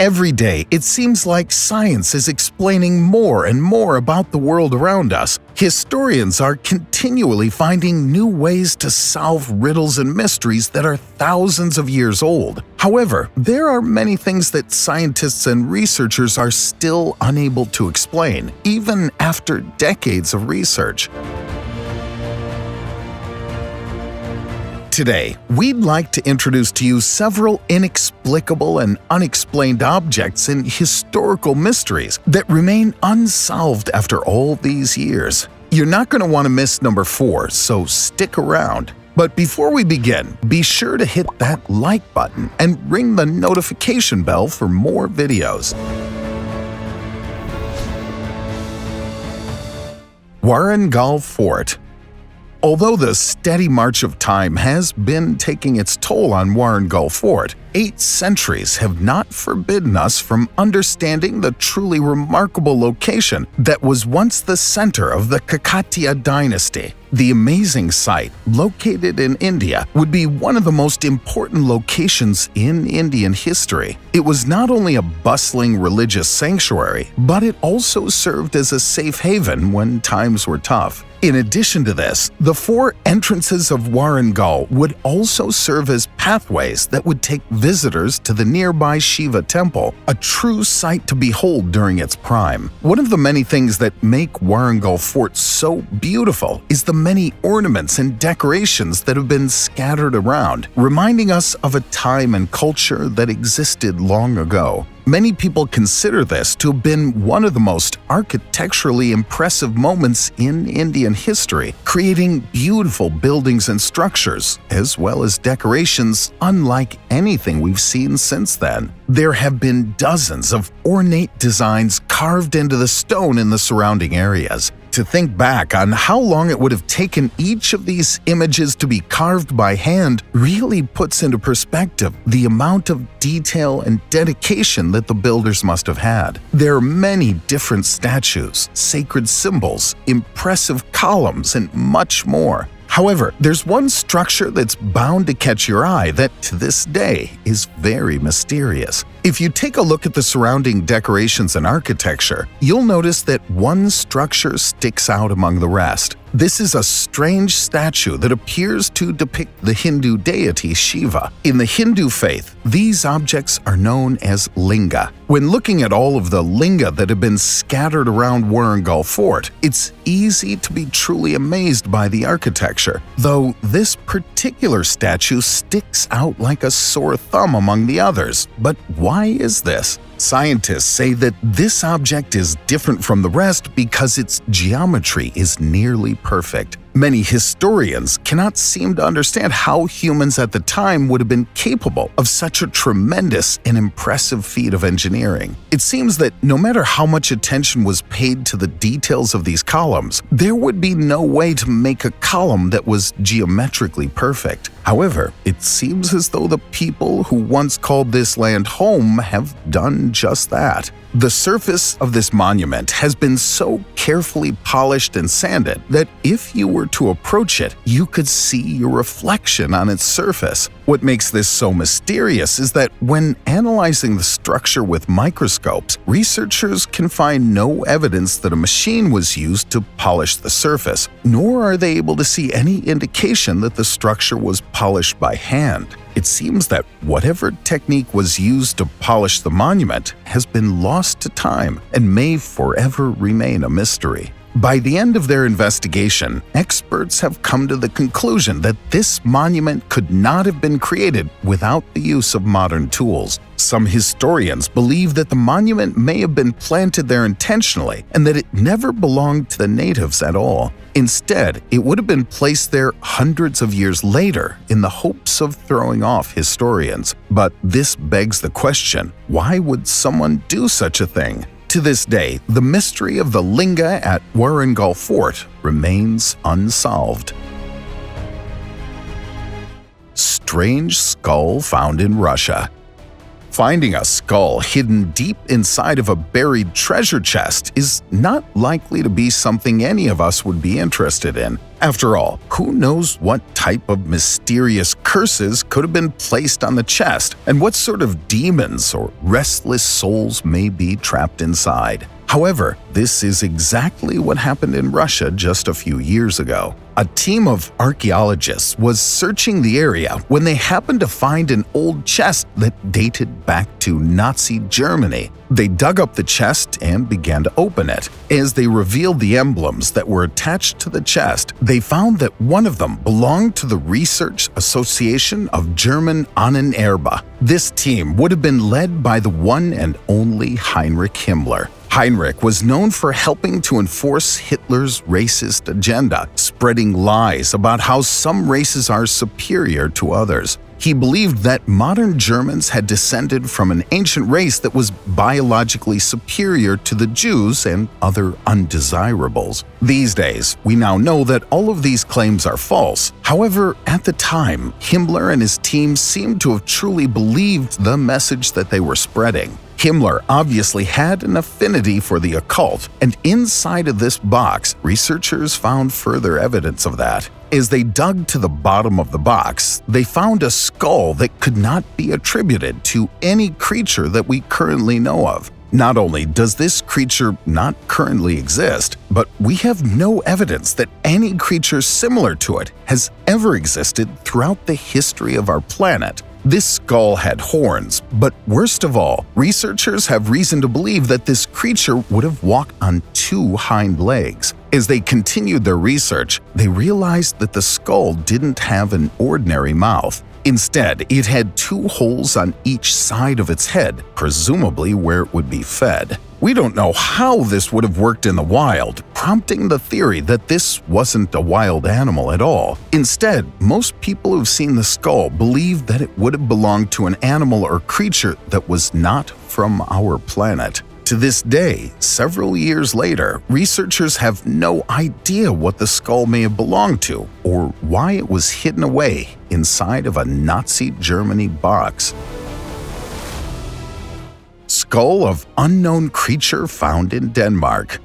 Every day, it seems like science is explaining more and more about the world around us. Historians are continually finding new ways to solve riddles and mysteries that are thousands of years old. However, there are many things that scientists and researchers are still unable to explain, even after decades of research. Today, we'd like to introduce to you several inexplicable and unexplained objects and historical mysteries that remain unsolved after all these years. You're not going to want to miss number 4, so stick around. But before we begin, be sure to hit that like button and ring the notification bell for more videos. Warangal Fort Although the steady march of time has been taking its toll on Warren Warangal Fort, eight centuries have not forbidden us from understanding the truly remarkable location that was once the center of the Kakatiya dynasty. The amazing site, located in India, would be one of the most important locations in Indian history. It was not only a bustling religious sanctuary, but it also served as a safe haven when times were tough. In addition to this, the four entrances of Warangal would also serve as pathways that would take visitors to the nearby Shiva temple, a true sight to behold during its prime. One of the many things that make Warangal Fort so beautiful is the many ornaments and decorations that have been scattered around, reminding us of a time and culture that existed long ago. Many people consider this to have been one of the most architecturally impressive moments in Indian history, creating beautiful buildings and structures, as well as decorations unlike anything we've seen since then. There have been dozens of ornate designs carved into the stone in the surrounding areas, to think back on how long it would have taken each of these images to be carved by hand really puts into perspective the amount of detail and dedication that the builders must have had. There are many different statues, sacred symbols, impressive columns, and much more. However, there's one structure that's bound to catch your eye that, to this day, is very mysterious. If you take a look at the surrounding decorations and architecture, you'll notice that one structure sticks out among the rest. This is a strange statue that appears to depict the Hindu deity Shiva. In the Hindu faith, these objects are known as linga. When looking at all of the linga that have been scattered around Warangal Fort, it's easy to be truly amazed by the architecture, though this particular statue sticks out like a sore thumb among the others. But is this? Scientists say that this object is different from the rest because its geometry is nearly perfect. Many historians cannot seem to understand how humans at the time would have been capable of such a tremendous and impressive feat of engineering. It seems that no matter how much attention was paid to the details of these columns, there would be no way to make a column that was geometrically perfect. However, it seems as though the people who once called this land home have done just that. The surface of this monument has been so carefully polished and sanded that if you were to approach it, you could see your reflection on its surface. What makes this so mysterious is that when analyzing the structure with microscopes, researchers can find no evidence that a machine was used to polish the surface, nor are they able to see any indication that the structure was polished by hand. It seems that whatever technique was used to polish the monument has been lost to time and may forever remain a mystery. By the end of their investigation, experts have come to the conclusion that this monument could not have been created without the use of modern tools. Some historians believe that the monument may have been planted there intentionally and that it never belonged to the natives at all. Instead, it would have been placed there hundreds of years later in the hopes of throwing off historians. But this begs the question, why would someone do such a thing? To this day, the mystery of the linga at Warangal Fort remains unsolved. Strange skull found in Russia Finding a skull hidden deep inside of a buried treasure chest is not likely to be something any of us would be interested in. After all, who knows what type of mysterious curses could have been placed on the chest and what sort of demons or restless souls may be trapped inside. However, this is exactly what happened in Russia just a few years ago. A team of archaeologists was searching the area when they happened to find an old chest that dated back to Nazi Germany. They dug up the chest and began to open it. As they revealed the emblems that were attached to the chest, they found that one of them belonged to the Research Association of German Ahnenerbe. This team would have been led by the one and only Heinrich Himmler. Heinrich was known for helping to enforce Hitler's racist agenda, spreading lies about how some races are superior to others. He believed that modern Germans had descended from an ancient race that was biologically superior to the Jews and other undesirables. These days, we now know that all of these claims are false. However, at the time, Himmler and his team seemed to have truly believed the message that they were spreading. Himmler obviously had an affinity for the occult, and inside of this box, researchers found further evidence of that. As they dug to the bottom of the box, they found a skull that could not be attributed to any creature that we currently know of. Not only does this creature not currently exist, but we have no evidence that any creature similar to it has ever existed throughout the history of our planet. This skull had horns, but worst of all, researchers have reason to believe that this creature would have walked on two hind legs. As they continued their research, they realized that the skull didn't have an ordinary mouth. Instead, it had two holes on each side of its head, presumably where it would be fed. We don't know how this would have worked in the wild, prompting the theory that this wasn't a wild animal at all. Instead, most people who've seen the skull believe that it would have belonged to an animal or creature that was not from our planet. To this day, several years later, researchers have no idea what the skull may have belonged to or why it was hidden away inside of a Nazi Germany box. Skull of unknown creature found in Denmark.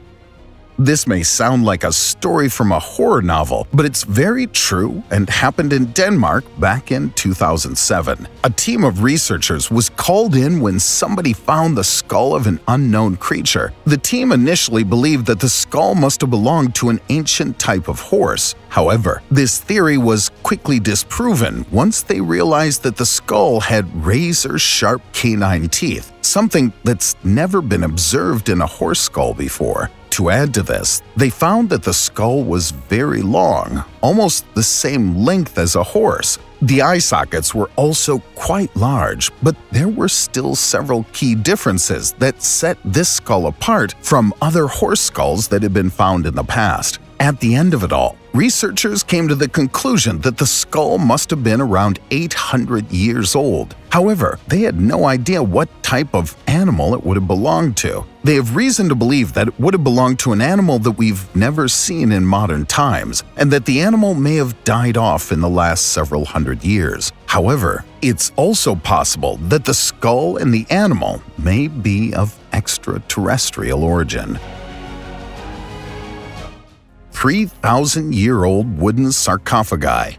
This may sound like a story from a horror novel, but it's very true and happened in Denmark back in 2007. A team of researchers was called in when somebody found the skull of an unknown creature. The team initially believed that the skull must have belonged to an ancient type of horse. However, this theory was quickly disproven once they realized that the skull had razor-sharp canine teeth, something that's never been observed in a horse skull before. To add to this, they found that the skull was very long, almost the same length as a horse. The eye sockets were also quite large, but there were still several key differences that set this skull apart from other horse skulls that had been found in the past. At the end of it all, researchers came to the conclusion that the skull must have been around 800 years old. However, they had no idea what type of animal it would have belonged to. They have reason to believe that it would have belonged to an animal that we've never seen in modern times, and that the animal may have died off in the last several hundred years. However, it's also possible that the skull and the animal may be of extraterrestrial origin. 3,000 year old wooden sarcophagi.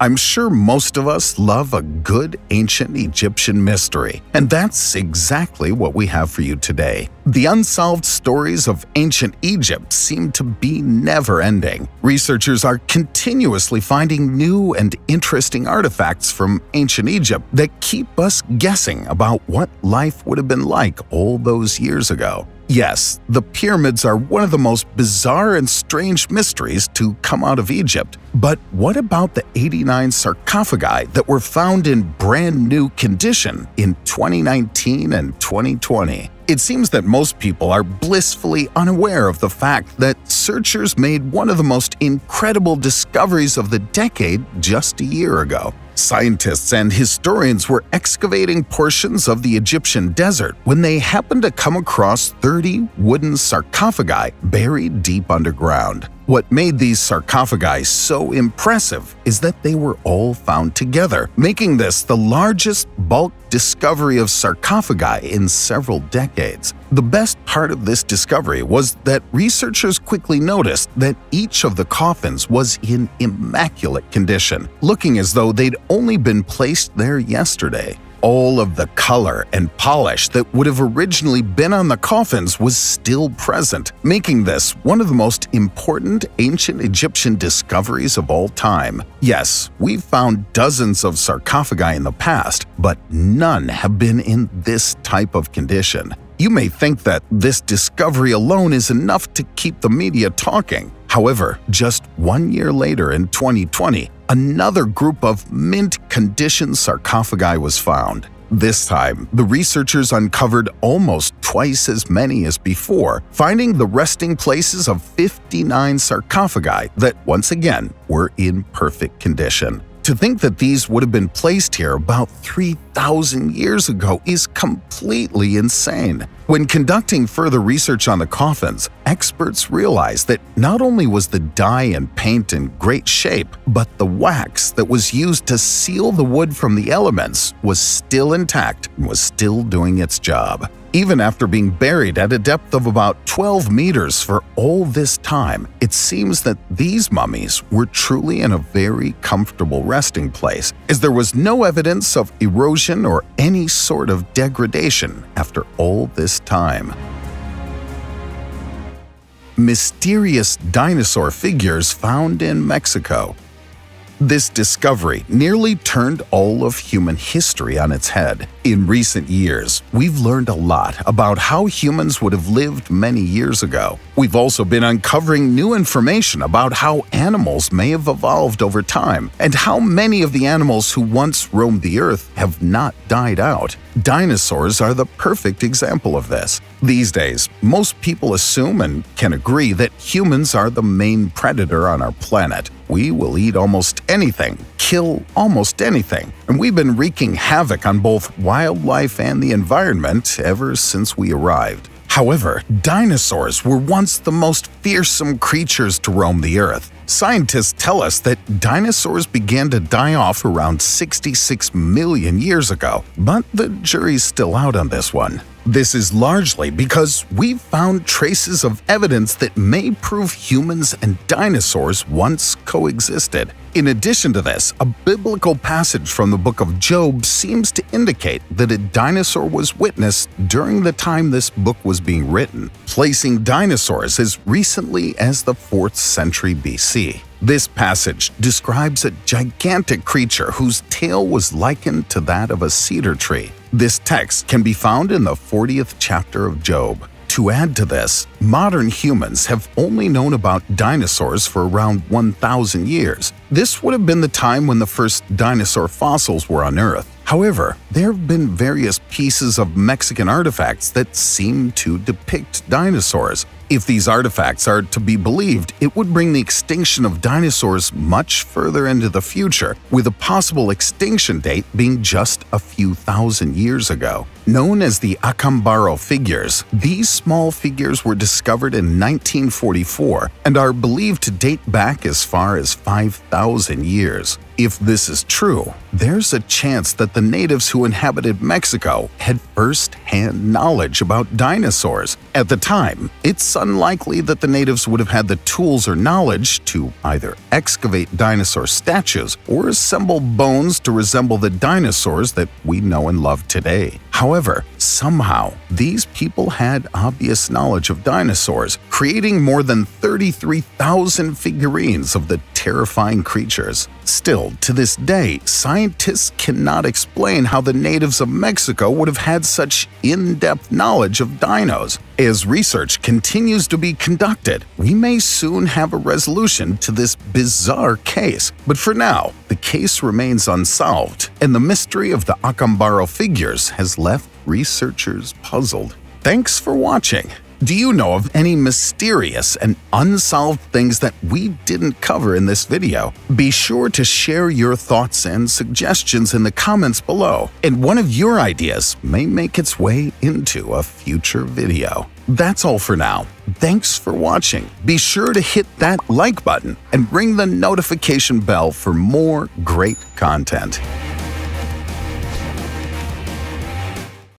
I'm sure most of us love a good ancient Egyptian mystery, and that's exactly what we have for you today. The unsolved stories of ancient Egypt seem to be never ending. Researchers are continuously finding new and interesting artifacts from ancient Egypt that keep us guessing about what life would have been like all those years ago. Yes, the pyramids are one of the most bizarre and strange mysteries to come out of Egypt. But what about the 89 sarcophagi that were found in brand new condition in 2019 and 2020? It seems that most people are blissfully unaware of the fact that searchers made one of the most incredible discoveries of the decade just a year ago. Scientists and historians were excavating portions of the Egyptian desert when they happened to come across 30 wooden sarcophagi buried deep underground. What made these sarcophagi so impressive is that they were all found together, making this the largest bulk discovery of sarcophagi in several decades. The best part of this discovery was that researchers quickly noticed that each of the coffins was in immaculate condition, looking as though they'd only been placed there yesterday all of the color and polish that would have originally been on the coffins was still present, making this one of the most important ancient Egyptian discoveries of all time. Yes, we've found dozens of sarcophagi in the past, but none have been in this type of condition. You may think that this discovery alone is enough to keep the media talking. However, just one year later in 2020, another group of mint condition sarcophagi was found. This time, the researchers uncovered almost twice as many as before, finding the resting places of 59 sarcophagi that once again were in perfect condition. To think that these would have been placed here about 3,000 years ago is completely insane. When conducting further research on the coffins, experts realized that not only was the dye and paint in great shape, but the wax that was used to seal the wood from the elements was still intact and was still doing its job. Even after being buried at a depth of about 12 meters for all this time, it seems that these mummies were truly in a very comfortable resting place, as there was no evidence of erosion or any sort of degradation after all this time. Mysterious dinosaur figures found in Mexico this discovery nearly turned all of human history on its head. In recent years, we've learned a lot about how humans would have lived many years ago. We've also been uncovering new information about how animals may have evolved over time and how many of the animals who once roamed the earth have not died out. Dinosaurs are the perfect example of this. These days, most people assume and can agree that humans are the main predator on our planet. We will eat almost anything, kill almost anything, and we've been wreaking havoc on both wildlife and the environment ever since we arrived. However, dinosaurs were once the most fearsome creatures to roam the Earth. Scientists tell us that dinosaurs began to die off around 66 million years ago, but the jury's still out on this one. This is largely because we've found traces of evidence that may prove humans and dinosaurs once coexisted. In addition to this, a biblical passage from the book of Job seems to indicate that a dinosaur was witnessed during the time this book was being written, placing dinosaurs as recently as the 4th century BC. This passage describes a gigantic creature whose tail was likened to that of a cedar tree. This text can be found in the 40th chapter of Job. To add to this, modern humans have only known about dinosaurs for around 1,000 years. This would have been the time when the first dinosaur fossils were unearthed. However, there have been various pieces of Mexican artifacts that seem to depict dinosaurs. If these artifacts are to be believed, it would bring the extinction of dinosaurs much further into the future, with a possible extinction date being just a few thousand years ago. Known as the Acambaro figures, these small figures were discovered in 1944 and are believed to date back as far as 5,000 years. If this is true, there's a chance that the natives who inhabited Mexico had first-hand knowledge about dinosaurs. At the time, it's unlikely that the natives would have had the tools or knowledge to either excavate dinosaur statues or assemble bones to resemble the dinosaurs that we know and love today. However, somehow, these people had obvious knowledge of dinosaurs, creating more than 33,000 figurines of the terrifying creatures. Still, to this day, scientists cannot explain how the natives of Mexico would have had such in-depth knowledge of dinos. As research continues to be conducted, we may soon have a resolution to this bizarre case. But for now, the case remains unsolved, and the mystery of the Acambaro figures has left researchers puzzled. Thanks for watching. Do you know of any mysterious and unsolved things that we didn't cover in this video? Be sure to share your thoughts and suggestions in the comments below, and one of your ideas may make its way into a future video. That's all for now. Thanks for watching. Be sure to hit that like button and ring the notification bell for more great content.